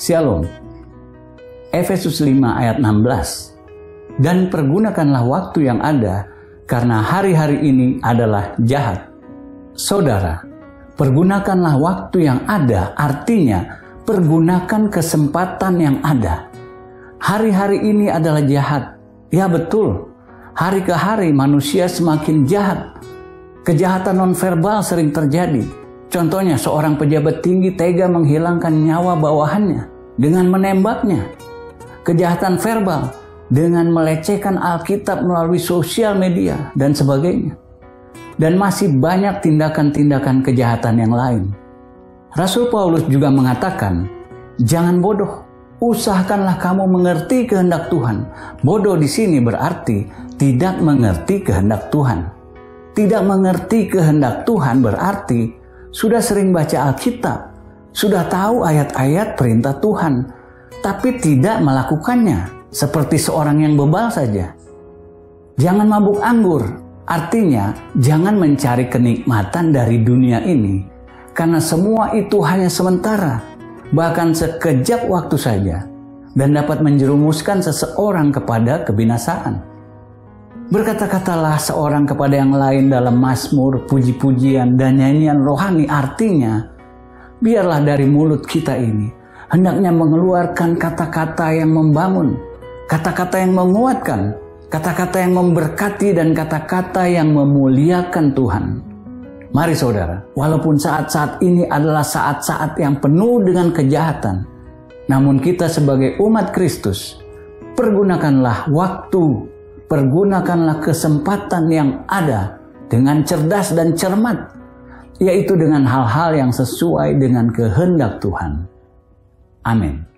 Shalom. Efesus 5 ayat 16. Dan pergunakanlah waktu yang ada karena hari-hari ini adalah jahat. Saudara, pergunakanlah waktu yang ada artinya pergunakan kesempatan yang ada. Hari-hari ini adalah jahat. Ya betul. Hari ke hari manusia semakin jahat. Kejahatan nonverbal sering terjadi Contohnya seorang pejabat tinggi tega menghilangkan nyawa bawahannya dengan menembaknya. Kejahatan verbal dengan melecehkan Alkitab melalui sosial media dan sebagainya. Dan masih banyak tindakan-tindakan kejahatan yang lain. Rasul Paulus juga mengatakan, "Jangan bodoh, usahakanlah kamu mengerti kehendak Tuhan." Bodoh di sini berarti tidak mengerti kehendak Tuhan. Tidak mengerti kehendak Tuhan berarti sudah sering baca Alkitab, sudah tahu ayat-ayat perintah Tuhan, tapi tidak melakukannya. Seperti seorang yang bebal saja. Jangan mabuk anggur, artinya jangan mencari kenikmatan dari dunia ini, karena semua itu hanya sementara, bahkan sekejap waktu saja, dan dapat menjerumuskan seseorang kepada kebinasaan. Berkata-katalah seorang kepada yang lain dalam mazmur, puji-pujian, dan nyanyian rohani artinya, biarlah dari mulut kita ini hendaknya mengeluarkan kata-kata yang membangun, kata-kata yang menguatkan, kata-kata yang memberkati, dan kata-kata yang memuliakan Tuhan. Mari saudara, walaupun saat-saat ini adalah saat-saat yang penuh dengan kejahatan, namun kita sebagai umat Kristus, pergunakanlah waktu pergunakanlah kesempatan yang ada dengan cerdas dan cermat, yaitu dengan hal-hal yang sesuai dengan kehendak Tuhan. Amin.